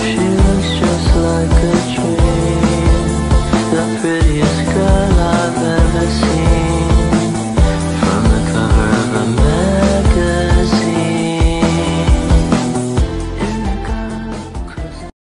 She looks just like a dream. The prettiest girl I've ever